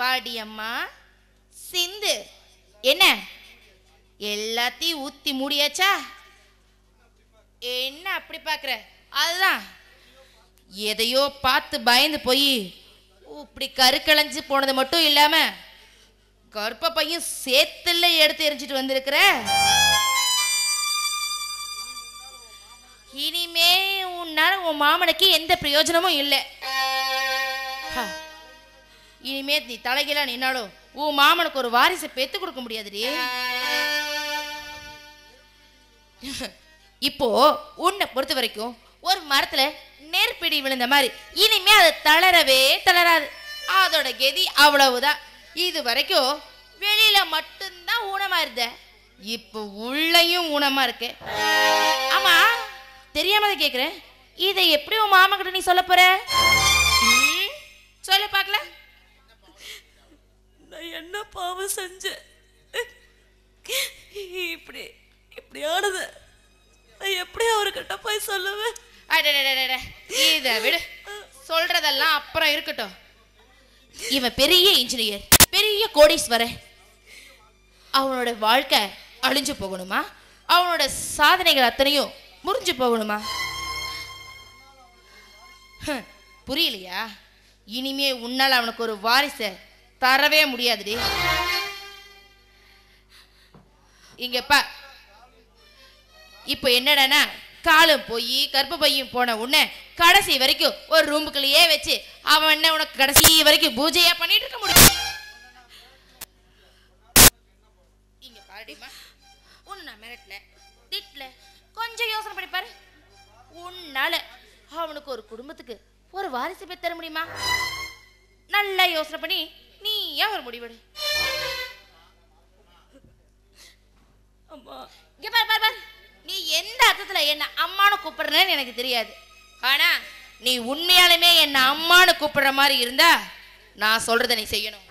வாடி அம்மா சிந்து. என்ன? எல்லாத்தையும் ஊத்தி மூடியாச்சா? என்ன அப்படி பார்க்குற அதுதான். எதையோ பார்த்து பயந்து போய் இப்படி கருக்களைஞ்சு போனது மட்டும் இல்லாம கற்ப பையன் சேத்துல எடுத்து எரிஞ்சிட்டு வந்திருக்கிற? இனிமே உன்னால உன் மாமனுக்கு எந்த பிரயோஜனமும் இல்லை. இனிமே நீ தலைகீழா நின்னாலும் உன் மாமனுக்கு ஒரு வாரிசை பெத்து கொடுக்க முடியாதுடி. இப்போ உன்னை பொறுத்த வரைக்கும் ஒரு மரத்துல நெருப்பிடி விழுந்த மாதிரி இனிமே அது தளரவே தளராது. அதோட கெதி அவ்வளவுதான். இது வரைக்கும் வெளியில மட்டும்தான் ஊனமா இருந்த. இப்போ உள்ளயும் ஊனமா இருக்கு. ஆமா தெரியாம கேக்குறேன். இதை எப்படி உன் மாமா கிட்ட நீ சொல்ல போற? சொல்ல சொல்லு நான் என்ன பாவம் செஞ்சேன் இப்படி இப்படி ஆனது நான் எப்படி அவர்கிட்ட போய் சொல்லுவேன்? இதை விடு. சொல்றதெல்லாம் அப்புறம் இருக்கட்டும். இவன் பெரிய இன்ஜினியர் பெரிய கோடீஸ்வரன். அவனோட வாழ்க்கை அழிஞ்சு போகணுமா? அவனோட சாதனைகள் அத்தனையும் முறிஞ்சு போகணுமா? புரியலையா? இனிமே உன்னால் அவனுக்கு ஒரு வாரிசை தரவே முடியாதுடி. இங்க பா. இப்போ என்னடான்னா காலும் போய் கர்ப்பப்பையும் போன உடனே கடைசி வரைக்கும் ஒரு ரூமுக்குள்ளேயே வச்சு அவன் என்ன உனக்கு கடைசி வரைக்கும் பூஜையா பண்ணிட்டு இருக்க முடியும்? இங்க பாருடிமா உன்னை நான் மிரட்டல. திட்டல. கொஞ்சம் யோசனை பண்ணி பாரு. உன்னால அவனுக்கு ஒரு குடும்பத்துக்கு ஒரு வாரிசு பெற்ற தர முடியுமா? நல்லா யோசனை பண்ணி ஏன் ஒரு முடிவெடு? அம்மா. இங்க பாரு பாரு பாரு. நீ எந்த அர்த்தத்துல என்ன அம்மானு கூப்பிடுறேன்னு எனக்கு தெரியாது. ஆனா நீ உண்மையாலுமே என்ன அம்மானு கூப்பிடுற மாதிரி இருந்தா நான் சொல்றத நீ செய்யணும்.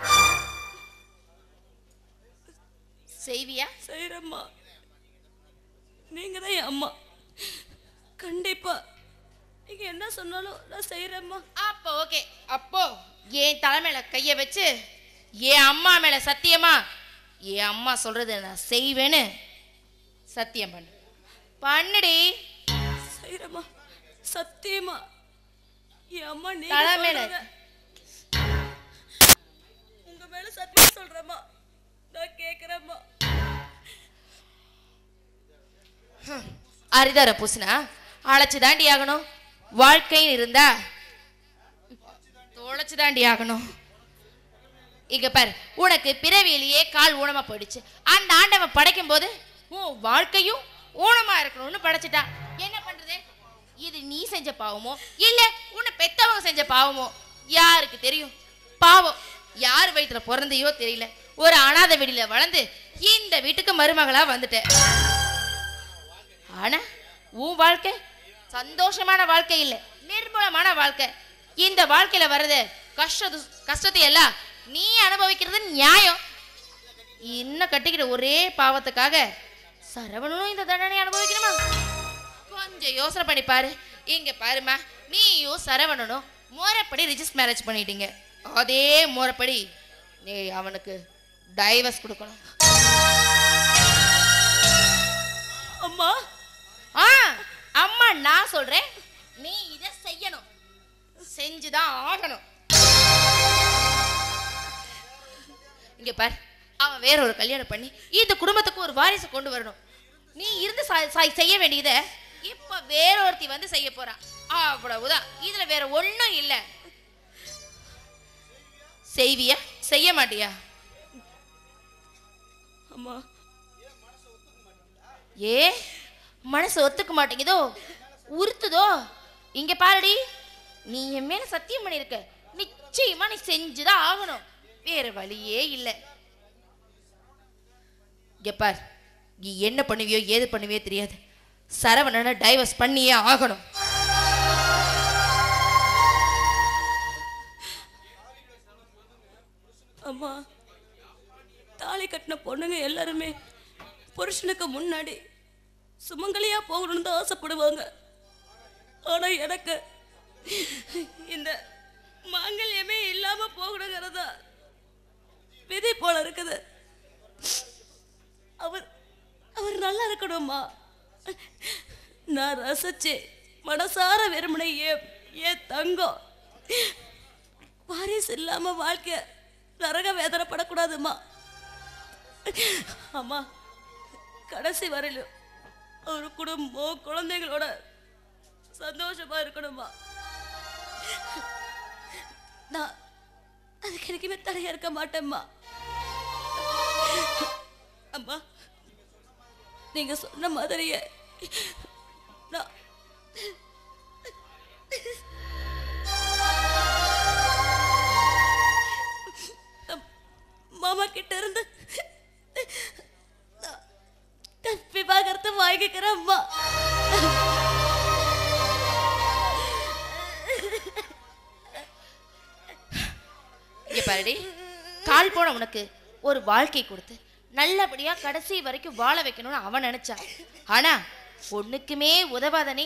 செய்வியா? செய்யறம்மா நீங்க தான் என் அம்மா. கண்டிப்பா. நீங்க என்ன சொன்னாலும் நான் செய்யறேம்மா அப்போ ஓகே அப்போ என் தலைமையில கைய வச்சு என் அம்மா மேல சத்தியமா? என் அம்மா சொல்றத நான் செய்வேன்னு சத்தியம் பண்ணு. பண்ணுடி. செய்யறேம்மா சத்தியமா. என் அம்மா நீங்க தலை மேல. உங்க மேல சத்தியம் சொல்றேம்மா. நான் கேக்குறேம்மா. அரிதார பூசினா அழைச்சு தாண்டி ஆகணும். வாழ்க்கைன்னு இருந்தா தொலைச்சு தாண்டி ஆகணும். இங்க பாரு உனக்கு பிறவியிலேயே கால் ஊனமா போயிடுச்சு. அந்த ஆண்டவன் படைக்கும் போது உன் வாழ்க்கையும் ஊனமா இருக்கணும்னு படைச்சிட்டான் என்ன பண்றது? இது நீ செஞ்ச பாவமோ? இல்ல உன்னை பெத்தவங்க செஞ்ச பாவமோ? யாருக்கு தெரியும்? பாவம் யார் வயித்துல பிறந்தையோ தெரியல. ஒரு அனாதை வீடில வளர்ந்து இந்த வீட்டுக்கு மருமகளா வந்துட்டேன். ஆனா உன் வாழ்க்கை சந்தோஷமான வாழ்க்கை இல்ல நிர்மூலமான வாழ்க்கை. இந்த வாழ்க்கையில வர்றது கஷ்ட கஷ்டத்தை எல்லாம் நீ அனுபவிக்கிறது நியாயம். இன்னும் கட்டிக்கிற ஒரே பாவத்துக்காக சரவணனும் இந்த தண்டனை அனுபவிக்கணுமா? கொஞ்சம் யோசனை பண்ணி பாரு. இங்க பாருமா நீயும் சரவணனும் முறைப்படி ரிஜிஸ்ட் மேரேஜ் பண்ணிட்டீங்க. அதே முறைப்படி நீ அவனுக்கு டைவர்ஸ் கொடுக்கணும். அம்மா? ஆ அம்மா நான் சொல்றேன். நீ இத செய்யணும். செஞ்சுதான் ஆகணும். இங்க பார். அவன் வேற ஒரு கல்யாணம் பண்ணி இந்த குடும்பத்துக்கு ஒரு வாரிசு கொண்டு வரணும். நீ இருந்து செய்ய வேண்டியத இப்ப வேற ஒருத்தி வந்து செய்ய போறான் அவ்வளவுதான். இதுல வேற ஒண்ணும் இல்ல. செய்வியா? செய்ய மாட்டியா? அம்மா. ஏ மனசு ஒத்துக்க மாட்டேங்குதோ? உறுத்துதோ? இங்க பாருடி. நீ என் மேல சத்தியம் பண்ணிருக்க நிச்சயமா நீ செஞ்சுதான் ஆகணும். வேற வழியே இல்லை. இங்க பார் நீ என்ன பண்ணுவியோ ஏது பண்ணுவியோ தெரியாது. சரவணனை டைவர்ஸ் பண்ணியே ஆகணும். அம்மா தாலி கட்டின பொண்ணுங்க எல்லாருமே புருஷனுக்கு முன்னாடி சுமங்கலியா போகணும்னு தான் ஆசைப்படுவாங்க. ஆனா எனக்கு இந்த மாங்கல்யமே இல்லாம போகணுங்கிறதா விதி போல இருக்குது. அவர் அவர் நல்லா இருக்கணும்மா. நான் ரசிச்சு மனசார வெறுமனை ஏ தங்கம். வாரிசு இல்லாம வாழ்க்கை நரக வேதனைப்படக்கூடாதும்மா. அம்மா கடைசி வரையிலும் ஒரு குடும்பம் குழந்தைங்களோட சந்தோஷமா இருக்கணுமா நான் அதுக்கு எனக்குமே தடையா இருக்க மாட்டேம்மா. அம்மா நீங்க சொன்ன மாதிரியே நான் மாமா கிட்ட இருந்து விவாகரத்தை வாங்கிக்கிறேன் அம்மா. இங்க பாருடி கால் போன உனக்கு ஒரு வாழ்க்கை கொடுத்து. நல்லபடியா கடைசி வரைக்கும் வாழ வைக்கணும்னு அவன் நினைச்சான். ஆனா பொண்ணுக்குமே உதவாத நீ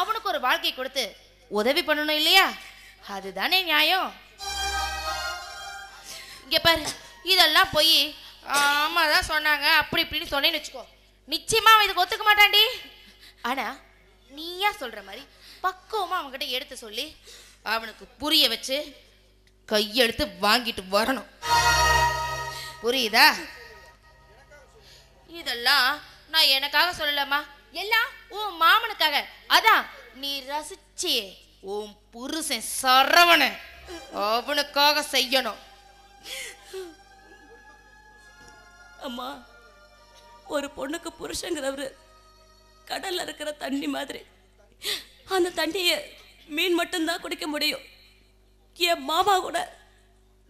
அவனுக்கு ஒரு வாழ்க்கை கொடுத்து உதவி பண்ணணும் இல்லையா? அதுதானே நியாயம். இங்க பாரு இதெல்லாம் போய் ஆமா தான் சொன்னாங்க அப்படி இப்படின்னு சொன்னேன்னு வச்சுக்கோ. நிச்சயமா அவன் இதுக்கு ஒத்துக்க மாட்டான்டி. ஆனா நீயா சொல்ற மாதிரி பக்குவமா அவன்கிட்ட எடுத்து சொல்லி அவனுக்கு புரிய வச்சு கையெடுத்து வாங்கிட்டு வரணும். புரியுதா? இதெல்லாம் நான் எனக்காக சொல்லலாமா எல்லாம் உன் மாமனுக்காக. அதான் நீ ரசிச்சியே. உன் புருஷன் சரவண அவனுக்காக செய்யணும். அம்மா ஒரு பொண்ணுக்கு புருஷங்கிறவர் கடல்ல இருக்கிற தண்ணி மாதிரி. அந்த தண்ணியை மீன் மட்டும்தான் குடிக்க முடியும். என் மாமா கூட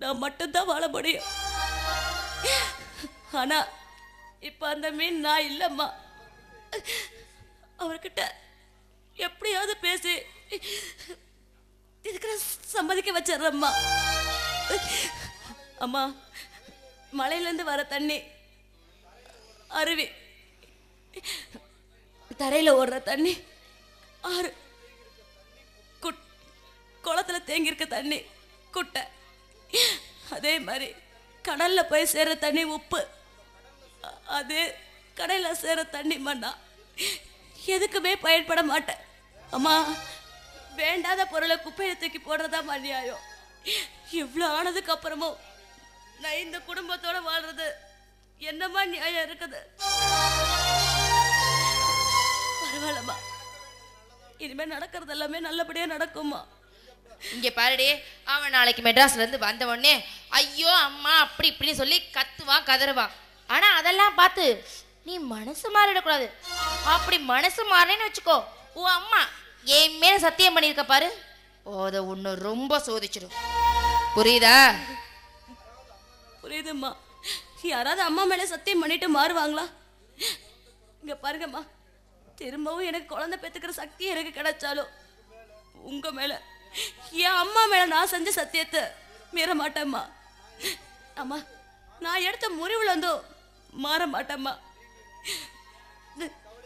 நான் மட்டும்தான் வாழ முடியும். ஆனா இப்போ அந்த மீன் நான் இல்லைம்மா. அவர்கிட்ட எப்படியாவது பேசி இதுக்கு நான் சம்மதிக்க வச்சிடுறம்மா. அம்மா மலையிலேருந்து வர தண்ணி அருவி தரையில் ஓடுற தண்ணி ஆறு குட் குளத்துல தேங்கியிருக்க தண்ணி குட்டை அதே மாதிரி கடலில் போய் சேர்ற தண்ணி உப்பு. அது கடையில் சேர தண்ணி மண்ணா. எதுக்குமே பயன்பட மாட்டேன். அம்மா வேண்டாத பொருளை குப்பையை தூக்கி போடுறதா அநியாயம் இவ்வளோ ஆனதுக்கு அப்புறமும் நான் இந்த குடும்பத்தோட வாழ்றது என்னம்மா நியாயம் இருக்குது? பரவாயில்லம்மா. இனிமேல் நடக்கிறது எல்லாமே நல்லபடியாக நடக்கும்மா. இங்க பாருடி அவன் நாளைக்கு மெட்ராஸ்ல இருந்து வந்த உடனே ஐயோ அம்மா அப்படி இப்படின்னு சொல்லி கத்துவான் கதறுவான். ஆனா அதெல்லாம் பார்த்து நீ மனசு மாறிடக்கூடாது. அப்படி மனசு மாறினேன்னு வச்சுக்கோ உன் அம்மா என் மேல சத்தியம் பண்ணியிருக்க பாரு அதை உன்னை ரொம்ப சோதிச்சிடும் புரியுதா? புரியுதும்மா. யாராவது அம்மா மேல சத்தியம் பண்ணிட்டு மாறுவாங்களா? இங்க பாருங்கம்மா. திரும்பவும் எனக்கு குழந்தை பெத்துக்கிற சக்தி எனக்கு கிடைச்சாலும் உங்க மேல என் அம்மா மேல நான் செஞ்ச சத்தியத்தை மீற மாட்டேம்மா அம்மா நான் எடுத்த முறிவுல இருந்தும் மாற மாட்டேம்மா.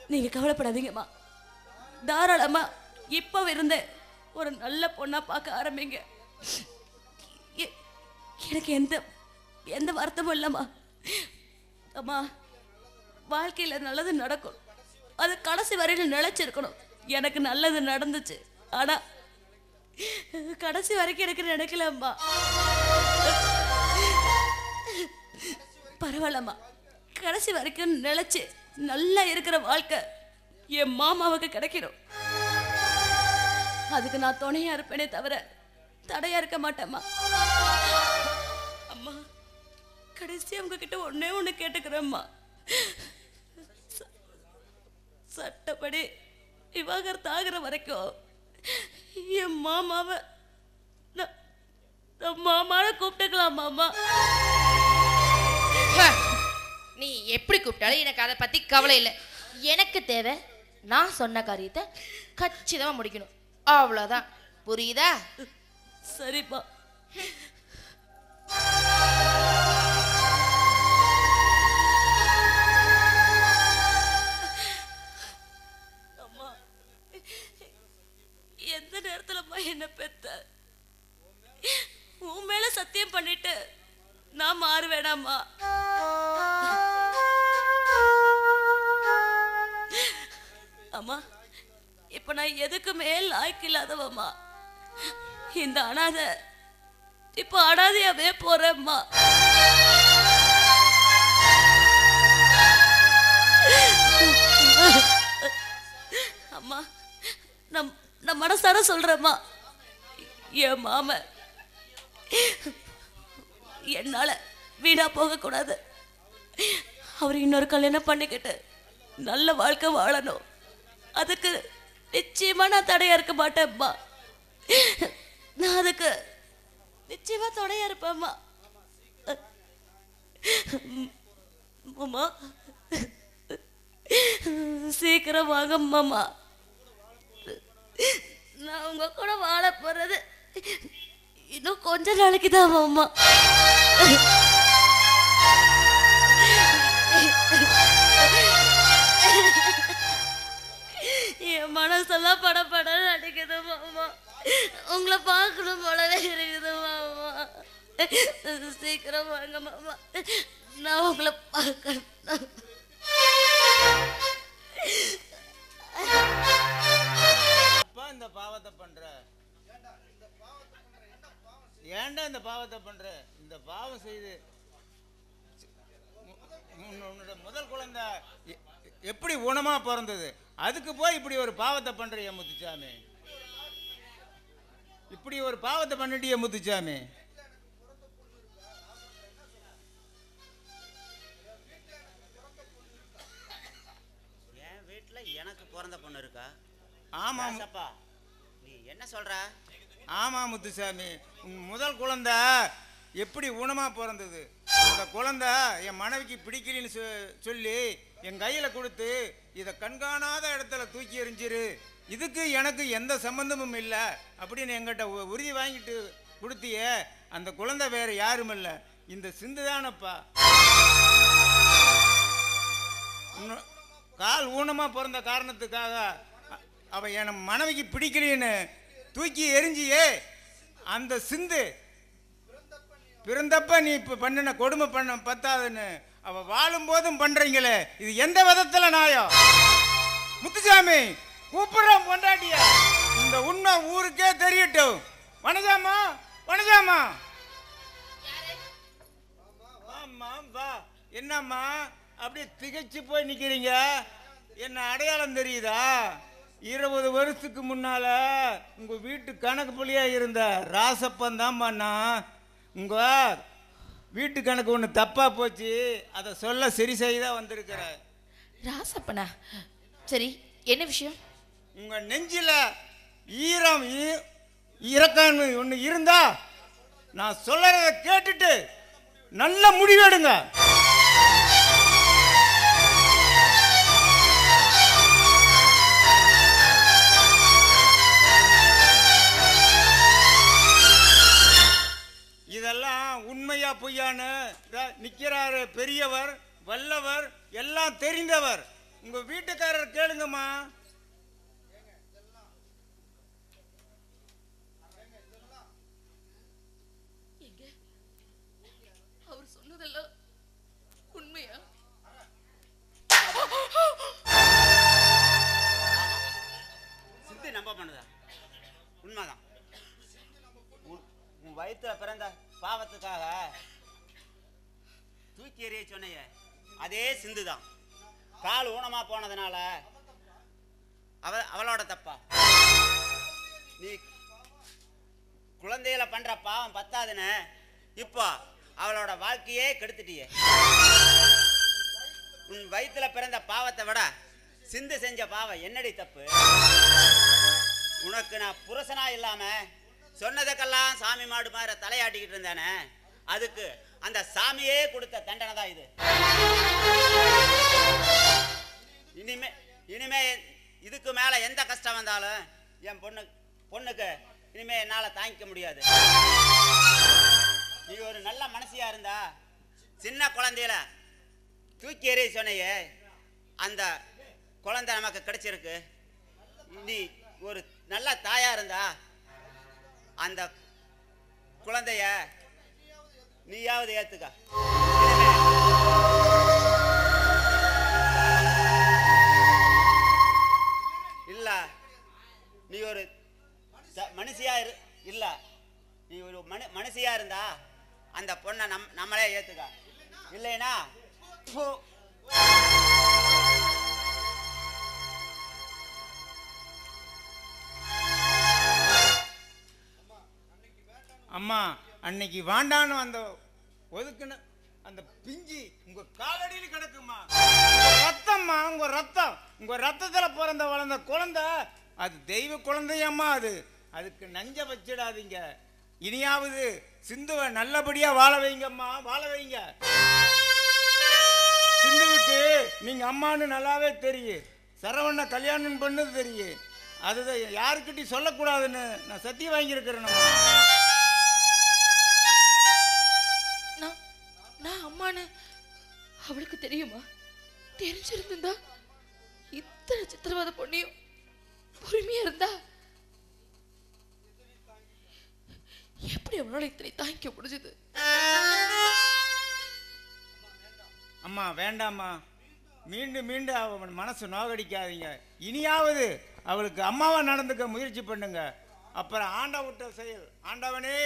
நீங்கள் கவலைப்படாதீங்கம்மா. தாராளமா இப்போ இருந்த ஒரு நல்ல பொண்ணாக பார்க்க ஆரம்பிங்க. எ- எனக்கு எந்த எந்த வருத்தமும் இல்லைம்மா. அம்மா வாழ்க்கையில் நல்லது நடக்கும். அது கடைசி வரையில் நிலைச்சிருக்கணும். எனக்கு நல்லது நடந்துச்சு. ஆனால் கடைசி வரைக்கும் எனக்கு நினைக்கலம்மா. பரவாயில்லம்மா. கடைசி வரைக்கும் நிலைச்சு நல்லா இருக்கிற வாழ்க்கை என் மாமாவுக்கு கிடைக்கணும். அதுக்கு நான் துணையா இருப்பேனே தவிர தடையா இருக்க மாட்டேம்மா. அம்மா கடைசியா உங்ககிட்ட ஒன்னே ஒண்ணு கேட்டுக்கிறேம்மா. ச- சட்டப்படி விவாகரத்து ஆகிற வரைக்கும் என் மாமாவை நான் மாமாவை கூப்பிட்டுக்கலாம் மாமா நீ எப்படி கூப்பிட்டாலும் எனக்கு அதை பத்தி கவலை இல்லை. எனக்கு தேவை நான் சொன்ன காரியத்தை கச்சிதமா முடிக்கணும். அவ்வளோதான் புரியுதா? சரிப்பா அம்மா எந்த நேரத்துலம்மா என்ன பெத்த? உன் மேல சத்தியம் பண்ணிட்டு நான் மாறுவேடாமா அம்மா இப்ப நான் எதுக்குமே லாய்க்கு இல்லாதவம்மா? இந்த அனாத இப்ப அனாதையாவே போறேம்மா. அம்மா நம் நம் மனசார சொல்றேம்மா. என் மாம என்னால வீணாக போகக்கூடாது. அவர் இன்னொரு கல்யாணம் பண்ணிக்கிட்டு நல்ல வாழ்க்கை வாழணும். அதுக்கு நிச்சயமா நான் தடையாக இருக்க மாட்டேன்மா நான் அதுக்கு நிச்சயமா தடையாக இருப்பேம்மா சீக்கிரம் வாங்க மாமா நான் உங்க கூட வாழ போறது இன்னும் கொஞ்ச நாளைக்கு தான் மாமா என் மனசெல்லாம் பட பட மாமா உங்களை பார்க்கணும் போலவே இருக்குது மாமா சீக்கிரம் வாங்க மாமா நான் உங்களை பார்க்கணும். அப்பா இந்த பாவத்தை பண்ற? ஏன்டா இந்த பாவத்தை பண்ற? இந்த பாவம் செய்து உன்- உன்னோட முதல் குழந்தை எப்படி ஊனமா பிறந்தது? அதுக்கு போய் இப்படி ஒரு பாவத்தை பண்றிய முத்துச்சாமி. இப்படி ஒரு பாவத்தை பண்ணிட்டிய முத்துச்சாமி. என் வீட்டுல எனக்கு பிறந்த பொண்ணு இருக்கா? ஆமா மு- ஏசப்பா நீ என்ன சொல்ற? ஆமா முத்துசாமி. உன் முதல் குழந்த எப்படி ஊனமாக பிறந்தது? அந்த குழந்த என் மனைவிக்கு பிடிக்கலன்னு சொ- சொல்லி என் கையில் கொடுத்து இதை கண்காணாத இடத்துல தூக்கி எறிஞ்சிரு. இதுக்கு எனக்கு எந்த சம்பந்தமும் இல்லை அப்படின்னு எங்கிட்ட உ- உறுதி வாங்கிட்டு கொடுத்தியே அந்த குழந்தை வேற யாரும் இல்லை. இந்த சிந்து தானப்பா கால் ஊனமாக பிறந்த காரணத்துக்காக அவள் என் மனைவிக்கு பிடிக்கலைன்னு தூக்கி எரிஞ்சியே அந்த சிந்து. பிறந்தப்ப நீ இப்போ பண்ணின கொடுமை பண்ண பத்தாதுன்னு அவ வாழும் போதும் பண்றீங்களே. இது எந்த விதத்துல நாயம் முத்துசாமி கூப்பிடுறோம் பொண்டாட்டிய. இந்த உண்மை ஊருக்கே தெரியட்டும். வனஜாமா வனஜாமா ஆமாம்பா என்னம்மா அப்படியே திகைச்சு போய் நிற்கிறீங்க என்ன அடையாளம் தெரியுதா? இருபது வருஷத்துக்கு முன்னால உங்க வீட்டு கணக்கு புள்ளியா இருந்த ராசப்பன் தான் பண்ணா. உங்க வீட்டு கணக்கு ஒன்று தப்பா போச்சு. அதை சொல்ல சரி செய்தா வந்திருக்கிற. ராசப்பனா? சரி என்ன விஷயம்? உங்க நெஞ்சில ஈரம் இறக்கம் ஒன்று இருந்தா நான் சொல்லறத கேட்டுட்டு நல்ல முடிவெடுங்க. இதா நிக்கிறாரு பெரியவர் வல்லவர் எல்லாம் தெரிந்தவர். உங்க வீட்டுக்காரர் கேளுங்கம்மா. அவர் சொன்னதெல்லாம் உண்மையா? சித்து நம்ப பண்ணுதா? உண்மைதான். உன் உன் வயித்துல பிறந்த பாவத்துக்காக தூக்கி எறிய சொன்னைய. அதே சிந்து தான் கால் ஊனமா போனதுனால அவ அவளோட தப்பா? நீ குழந்தையில பண்ற பாவம் பத்தாதுன்னு இப்போ அவளோட வாழ்க்கையே கெடுத்துட்டியே. உன் வயிற்றுல பிறந்த பாவத்தை விட சிந்து செஞ்ச பாவம் என்னடி தப்பு? உனக்கு நான் புருஷனா இல்லாம சொன்னதுக்கெல்லாம் சாமி மாடு மாதிரி தலையாட்டிக்கிட்டு இருந்தானே. அதுக்கு அந்த சாமியே கொடுத்த தண்டனை தான் இது. இனிமே இனிமே இதுக்கு மேல எந்த கஷ்டம் வந்தாலும் என் பொண்ணு பொண்ணுக்கு இனிமே என்னால் தாங்கிக்க முடியாது. நீ ஒரு நல்ல மனசியா இருந்தா சின்ன குழந்தையில தூக்கி எறிய சொன்னையே அந்த குழந்தை நமக்கு கிடைச்சிருக்கு. நீ ஒரு நல்ல தாயா இருந்தா அந்த குழந்தைய நீயாவது ஏத்துக்க. இல்ல. நீ ஒரு ச- மனுஷியா இரு. இல்ல. நீ ஒரு மனு மனுஷியா இருந்தா அந்த பொண்ணை நம் நம்மளே ஏத்துக்க. இல்லைனா அம்மா அன்னைக்கு வாண்டான்னு அந்த ஒதுக்குன அந்த பிஞ்சி உங்க காலடியில் கிடக்குமா? ரத்தம்மா உங்க ரத்தம். உங்க ரத்தத்துல பிறந்த வளர்ந்த குழந்தை. அது தெய்வ குழந்தையம்மா அது. அதுக்கு நஞ்ச வச்சிடாதீங்க. இனியாவது சிந்துவை நல்லபடியா வாழ வைங்கம்மா வாழ வைங்க. சிந்துவுக்கு நீங்க அம்மான்னு நல்லாவே தெரியும். சரவண கல்யாணம் பண்ணது தெரியும். அதுதான் யாருக்கிட்டையும் சொல்லக்கூடாதுன்னு நான் சத்தியம் வாங்கியிருக்கிறேன் அவளுக்கு தெரியுமா? தெரிஞ்சிருந்தா இத்தனை சித்திரவதை பொண்ணையும் பொறுமையா இருந்தா எப்படி அவனால இத்தனை தாங்கிக்க முடிஞ்சது? அம்மா வேண்டாம்மா. மீண்டும் மீண்டும் அவன் மனசு நோகடிக்காதீங்க. இனியாவது அவளுக்கு அம்மாவை நடந்துக்க முயற்சி பண்ணுங்க. அப்புறம் ஆண்ட விட்ட செயல். ஆண்டவனே!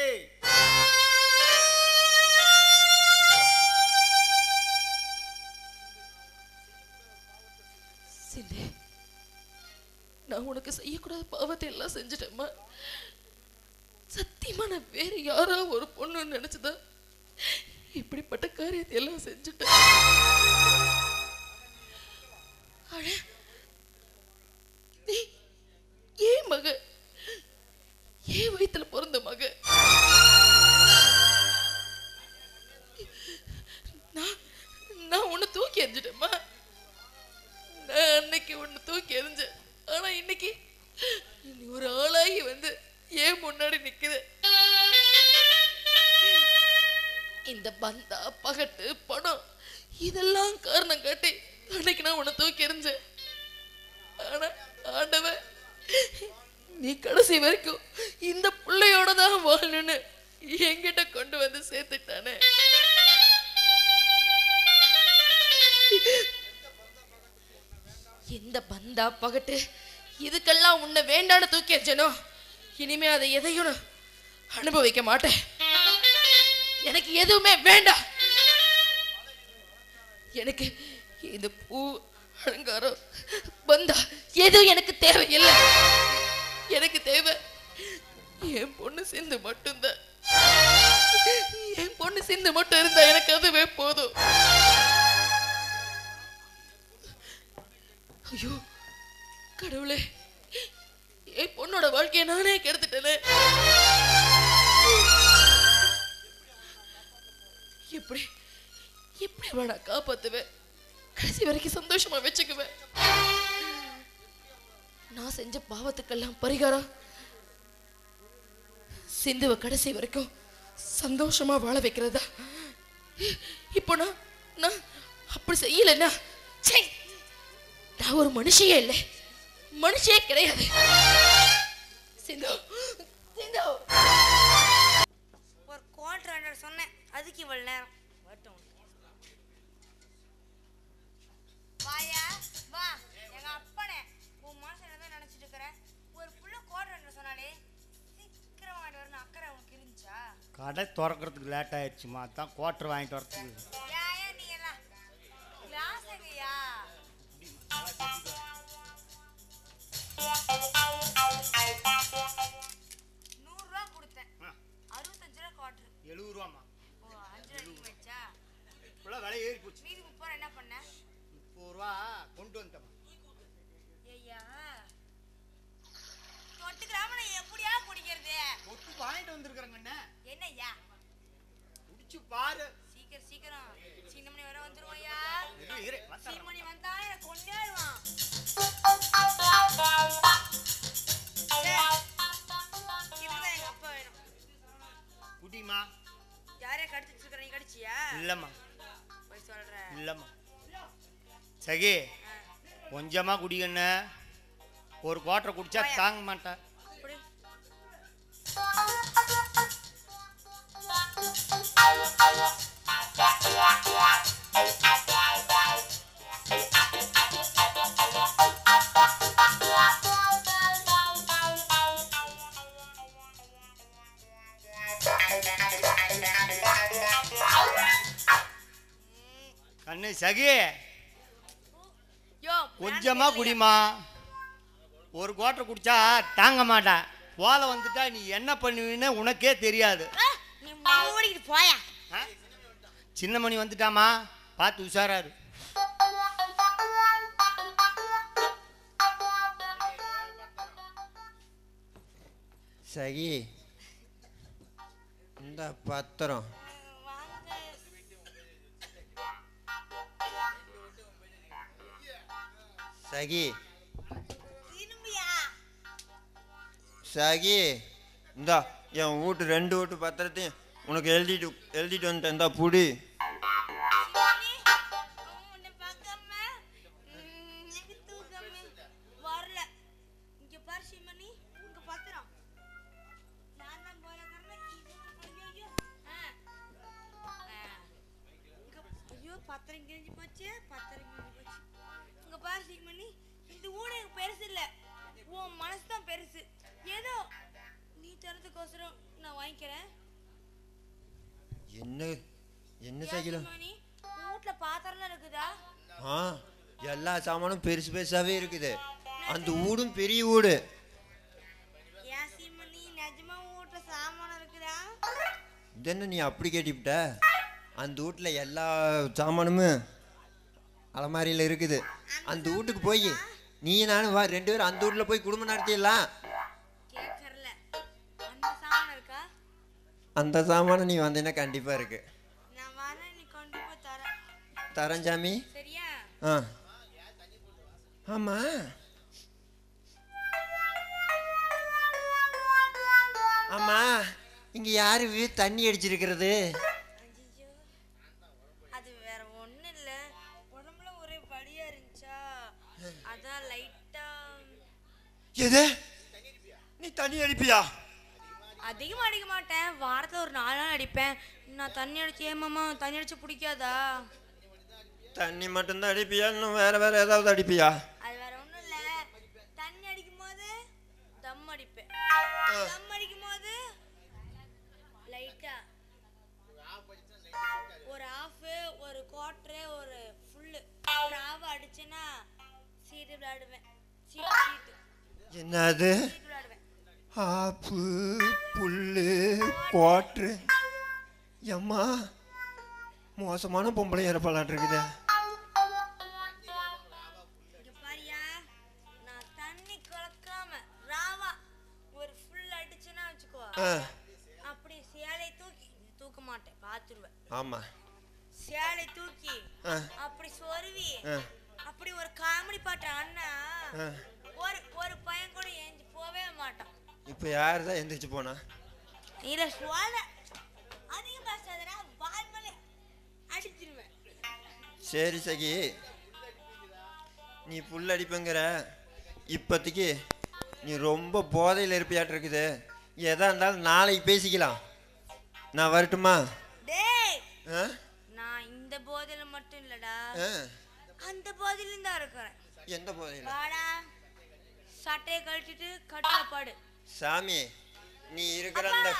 நான் உனக்கு செய்யக்கூடாத பாவத்தை எல்லாம் செஞ்சுட்டேம்மா. சத்தியமா நான் வேற யாரா ஒரு பொண்ணுன்னு நினைச்சுதான் இப்படிப்பட்ட காரியத்தை எல்லாம் செஞ்சுட்டேன். ஏன் மக? ஏன் வயித்துல பிறந்த மக? நான் நான் உன்னை தூக்கி எறிஞ்சிட்டேம்மா. நான் அன்னைக்கு உன்னை தூக்கி எறிஞ்சேன். ஆனா இன்னைக்கு ஒரு ஆளாகி வந்து ஏன் முன்னாடி நிக்குது? இந்த பந்தா பகட்டு படம் இதெல்லாம் காரணம் காட்டி அன்னைக்கு நான் உன்னை தூக்கி எறிஞ்சேன். ஆனா ஆண்டவன் நீ கடைசி வரைக்கும் இந்த பிள்ளையோட தான் வாழணும்னு என்கிட்ட கொண்டு வந்து சேர்த்துட்டானே. எந்த பந்தா பகட்டு. இதுக்கெல்லாம் உன்னை வேண்டான்னு தூக்கி எறிஞ்சனோ இனிமே அதை எதையும் அனுபவிக்க மாட்டேன். எனக்கு எதுவுமே வேண்டாம். எனக்கு இந்த பூ அலங்காரம் பந்தா எதுவும் எனக்கு தேவையில்லை. எனக்கு தேவை என் பொண்ணு சிந்து மட்டும்தான். என் பொண்ணு சிந்து மட்டும் இருந்தா எனக்கு அதுவே போதும். ஐயோ கடவுளே என் பொண்ணோட வாழ்க்கையை நானே கெடுத்துட்டேனே. எப்படி எப்படி அவளை நான் காப்பாத்துவேன்? கடைசி வரைக்கும் சந்தோஷமா வச்சுக்குவேன். நான் செஞ்ச பாவத்துக்கெல்லாம் பரிகாரம். சிந்துவ கடைசி வரைக்கும் சந்தோஷமா வாழ வைக்கிறதா? இப்போ நான் நான் அப்படி செய்யலைன்னா ச்சே! நான் ஒரு மனுஷியே இல்லை. மனுஷியே கிடையாது. சிந்து சிந்து. ஒரு குவார்டர் ஹண்ட்ரட் சொன்னேன். அதுக்கு இவ்வளவு நேரம். வரட்டும் வாயா வா. எங்க அப்பனே உன் மனசுல என்ன நினைச்சிட்டு இருக்கிற? ஒரு புள்ள குவார்டர் ஹண்ட்ரட் சொன்னாலே சீக்கிரம் வாங்கிட்டு வரணும் அக்கறை உனக்கு இருந்துச்சா? கடை திறக்கிறதுக்கு லேட் ஆயிடுச்சுமா அதான் குவார்டர் வாங்கிட்டு வரதுக்கு நூறு ரூபா கொடுத்தேன். அறுபத்தஞ்சு ரூபா குவார்டர் எழுபது ரூபாம்மா ஓ அஞ்சு ரூபா வச்சா விலை ஏறி போச்சு. மீதி முப்பது ரூபா என்ன பண்ண? முப்பது ரூபா கொண்டு வந்துட்டேன் ஐயா. தொட்டு கிராம நான் எப்படியா குடிக்கிறது? ஒட்டு வாங்கிட்டு வந்திருக்கிறேங்க என்ன என்னய்யா? குடிச்சு பாரு. சீக்கிரம் சீக்கிரம். சீனமணி வர வந்துடுறேன். சீமணி வந்தா எனக்கு கொண்டாடுவான் எங்க அப்பா வேணும். குடிமா யாரையா கடிச்சிட்டு இருக்கிற நீ கடிச்சியா? இல்லைம்மா. போய் சொல்ற. இல்லைம்மா. சகி கொஞ்சமா குடிக்கண்ண ஒரு குவார்டர் குடிச்சா தாங்க மாட்டேன். குடி. கண்ணு சகி. கொஞ்சமா குடிமா ஒரு கோட்டை குடிச்சா தாங்க மாட்டேன் போல வந்துட்டா நீ என்ன பண்ணுவீன்னு உனக்கே தெரியாது. போயா? ஆ? சின்ன மணி வந்துட்டாமா பார்த்து உஷாராரு சகி இந்த பத்திரம் சகி சகி இந்தா என் வீட்டு ரெண்டு வீட்டு பத்திரத்தையும் உனக்கு எழுதிட்டு எழுதிட்டு வந்துட்டேன் இந்தா புடி உன்னை வரல. பத்திரம் ஆ. ஆ. ஐயோ பத்திரம் கிழிஞ்சு போச்சு பத்திரம் கிழிஞ்சு போச்சு. இங்க பாரு சிமணி இந்த ஊடு எனக்கு பெருசு இல்ல. உன் மனசு தான் பெருசு. ஏதோ நீ தரதுக்கோசரம் நான் வாங்கிக்கிறேன். என்ன? என்ன உன் வீட்ல பாத்திரம்லாம் இருக்குதா? ஆ எல்லா சாமானும் பெருசு பெருசாவே இருக்குது. அந்த வீடும் பெரிய இருக்குதா? இதென்ன நீ அப்படி கேட்டிவிட்ட அந்த வீட்டில் எல்லா சாமானுமே அலமாரியில் இருக்குது. அந்த வீட்டுக்கு போய் நீ நானும் வா ரெண்டு பேரும் அந்த வீட்டில் போய் குடும்பம் நடத்திடலாம். அந்த சாமானம் நீ வந்தீங்கன்னா கண்டிப்பாக இருக்கு. தரேன். சாமி. ஆ. ஆமாம் ஆமாம் இங்கே யார் தண்ணி அடிச்சிருக்கிறது? எது? நீ தண்ணி அடிப்பியா? அதிகமா அடிக்க மாட்டேன். வாரத்துல ஒரு நாலு நாள் அடிப்பேன். நான் தண்ணி அடிச்சு ஏமாமா தண்ணி அடிச்சு பிடிக்காதா? தண்ணி மட்டும்தான் அடிப்பியா? இன்னும் வேற வேற ஏதாவது அடிப்பியா? அது வேற ஒண்ணும் இல்ல. தண்ணி அடிக்கும் போது தம் அடிப்பேன். தம் அடிக்கும் போது லைட்டா ஒரு ஆஃப் ஒரு குவார்டர் ஒரு ஃபுல்லு ஒரு ஆஃப் அடிச்சேன்னா சீட்டு விளையாடுவேன். என்னது? ஆப்பு புல்லு குவாட்ரு. எம்மா மோசமான பொம்பளை ஏறப்பாளான் இருக்குது. அப்படி சேலை தூக்கி தூக்க மாட்டேன் பாத்துருவேன். ஆமாம் சேலை தூக்கி அப்படி சொருவி. அப்படி ஒரு காமெடி பாட்டு அண்ணா. ஒரு ஒரு பையன் கூட ஏஞ்சி போவே மாட்டான். இப்போ யார் தான் எந்திரிச்சு போனா? பேசாதடா வாய் மேல அடிச்சிருவேன். சரி சகி. நீ புல் அடிப்பங்கிற. இப்போதைக்கு நீ ரொம்ப போதையில் இருப்பியாட்டு இருக்குது. எதா இருந்தாலும் நாளைக்கு பேசிக்கலாம். நான் வரட்டுமா? நான் இந்த போதையில மட்டும் இல்லடா. அந்த போதையிலும் தான் இருக்கிறேன். எந்த போதையில்? சட்டையை கழட்டிட்டு கட்டில பாடு. சாமி நீ இருக்கிற அந்த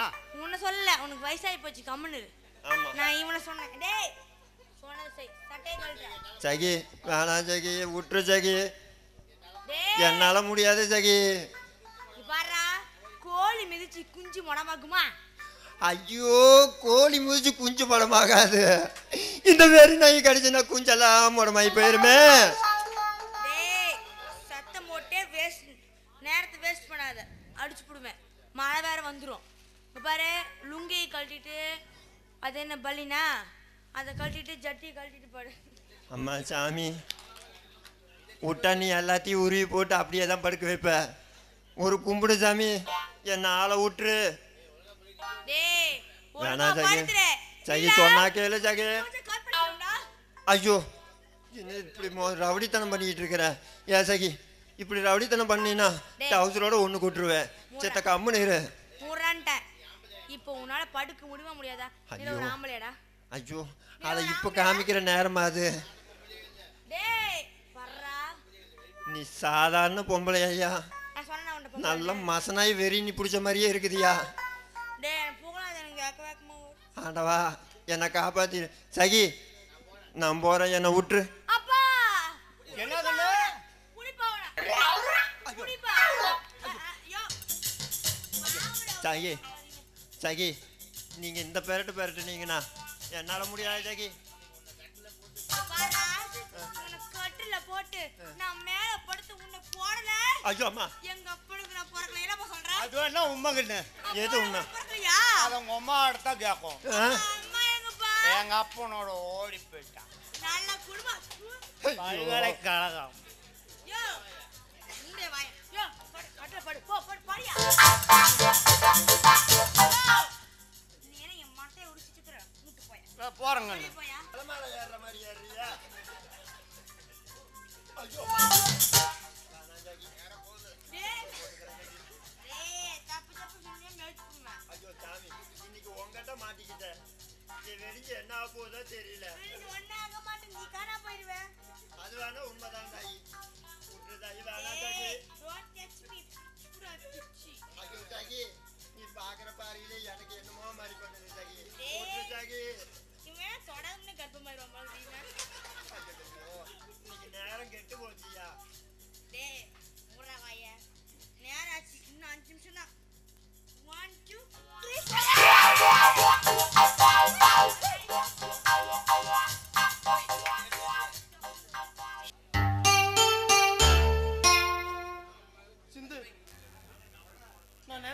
ஆ உன்னை சொல்லல உனக்கு வயசாகி போச்சு கம்முன்னு நான் இவனை சொன்னேன். டேய் சகி வேணாம் சகி விட்டுரு சகி. என்னால் முடியாது சகி. கோழி மிதிச்சு குஞ்சு முடமாக்குமா? ஐயோ கோழி முதிச்சு குஞ்சு படமாகாது இந்த வெறி நாய் கடிச்சுன்னா குஞ்செல்லாம் முடமாயி போயிருமே. மழை வேற வந்துடும் இங்க பாரு லுங்கியை கழட்டிட்டு அது என்ன பலினா அதை கழட்டிட்டு ஜட்டியை கழட்டிட்டு பாடு அம்மா சாமி. விட்டா நீ எல்லாத்தையும் உருவி போட்டு அப்படியே தான் படுக்க வைப்ப. ஒரு கும்பிடு சாமி. என்ன ஆளை விட்டுரு வேணா சகி. சகி சொன்னா கேளு சகி. ஐயோ. என்ன இப்படி ரவுடித்தனம் பண்ணிக்கிட்டு இருக்கிற? ஏன் சகி. இப்படி ரவுடித்தனம் பண்ணினா. டவுசரோட ஒன்று கூட்டுருவேன். செத்த கம்முன்னு இரு. மூடுறான்ட்டேன். இப்போ உன்னால படுக்க முடியுமா முடியாதா? ஐயோ. ஆம்பளையாடா. ஐயோ. அதை இப்போ காமிக்கிற நேரமா அது. நீ சாதாரண பொம்பளை ஐயா. நல்ல மசனாய் வெறினி பிடிச்ச மாதிரியே இருக்குதுயா. ஆண்டவா என்னை காப்பாத்தி சகி நான் போறேன் என்னை விட்டுரு. சகி சகி நீங்க இந்த பெரட்டு பெரட்டுனீங்கண்ணா என்னால முடியாது சகி போட்டு நான் மேல படுத்து உன்னை போடல ஐயோ அம்மா. எங்க அப்பனுக்கு நான் பிறக்கல என்னப்பா சொல்ற அது உண்மைங்கண்ணு எது உண்மை பிறக்கலையா அது உங்க அம்மா அடுத்தா கேட்கும்? அம்மா எங்கப்பா எங்க அப்பனோட ஓடி போயிட்டான். நல்ல குடும்பம் பல்கலைக்கழகம். படு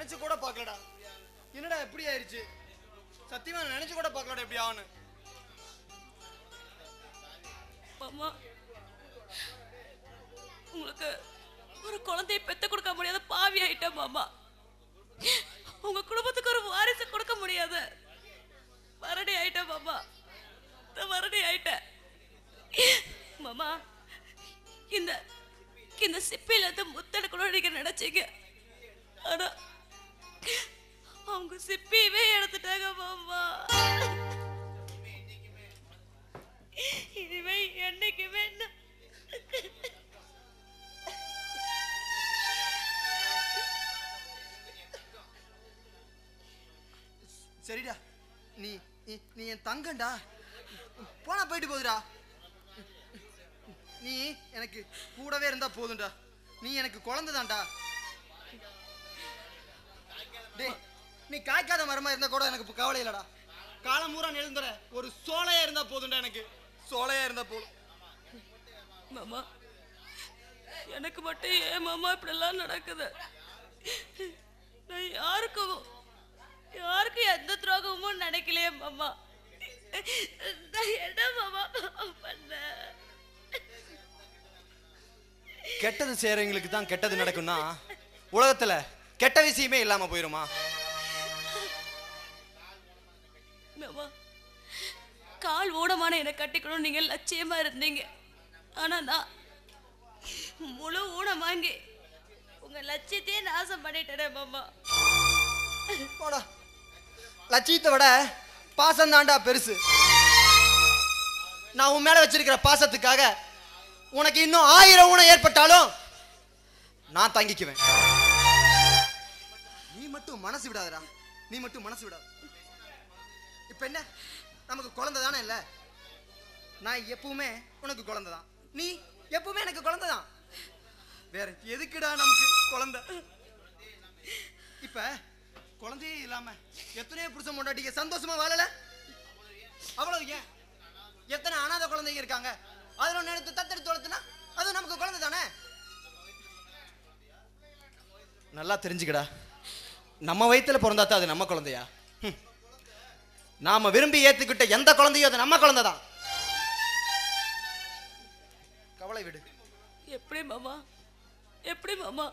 நினைச்சு கூட பார்க்கலடா. என்னடா எப்படி ஆயிடுச்சு சத்தியமா நினைச்சு கூட பார்க்கலடா எப்படி ஆகணும் மாமா உங்களுக்கு ஒரு குழந்தைய பெத்த கொடுக்க முடியாத பாவி ஆயிட்டேன் மாமா. உங்க குடும்பத்துக்கு ஒரு வாரிசு கொடுக்க முடியாத. மரணி ஆயிட்டேன் மாமா. நான் ஆயிட்டேன். மாமா இந்த இந்த சிப்பில இருந்து முத்தெடுக்கணும்னு நீங்க நினைச்சீங்க. ஆனா அவங்க சிப்பியவே எடுத்துட்டாங்க மாமா. இனிமே என்னைக்குமே நான் சரிடா. நீ நீ- நீ என் தங்கண்டா போனா போயிட்டு போகுதுடா நீ எனக்கு கூடவே இருந்தா போதும்டா. நீ எனக்கு குழந்தைதான்டா. டேய் நீ காய்க்காத மரமா இருந்தா கூட எனக்கு கவலை இல்லடா. காலம் பூரா நெழுந்துற. ஒரு சோலையா இருந்தா போதும்டா எனக்கு. சோலையா இருந்தா போதும். மாமா எனக்கு மட்டும் ஏன் மாமா இப்படிலாம் நடக்குது? நான் யாருக்கும் யாருக்கும் எந்த துரோகமும் நினைக்கலையே மாமா. நான் என்ன மாமா பண்ணேன்? கெட்டது செய்யறவங்களுக்கு தான் கெட்டது நடக்கும்னா உலகத்துல கெட்ட விஷயமே இல்லாம போயிருமா? மாமா கால் ஊனமான என்னை கட்டிக்கணும் நீங்க லட்சியமா இருந்தீங்க. ஆனா நான் முழு ஊனம் வாங்கி உங்க லட்சியத்தையே நாசம் பண்ணிட்டேனே மாமா. போடா. லட்சியத்தை விட பாசம் தாண்டா பெருசு. நான் உன் மேல வச்சிருக்கிற பாசத்துக்காக உனக்கு இன்னும் ஆயிரம் ஊனம் ஏற்பட்டாலும் நான் தாங்கிக்குவேன். மட்டும் மனசு விடாதடா. நீ மட்டும் மனசு விடாத. இப்ப என்ன? நமக்கு குழந்தை தானே இல்ல? நான் எப்பவுமே உனக்கு குழந்தை தான். நீ எப்பவுமே எனக்கு குழந்தை தான். வேற எதுக்குடா நமக்கு குழந்தை? இப்ப குழந்தையே இல்லாம எத்தனையோ புருஷன் பொண்டாட்டிங்க சந்தோஷமா வாழல? அவ்வளவு ஏன்? எத்தனை அனாதை குழந்தைங்க இருக்காங்க? அதுல ஒண்ணு எடுத்து தத்தெடுத்து வளர்த்துனா அது நமக்கு குழந்தை தானே? நல்லா தெரிஞ்சுக்கடா. நம்ம வயித்துல பிறந்தாத்தான் அது நம்ம குழந்தையா? ஹம். நாம விரும்பி ஏத்துக்கிட்ட எந்த குழந்தையும் அது நம்ம குழந்தை தான் கவலை விடு. எப்படி மாமா? எப்படி மாமா?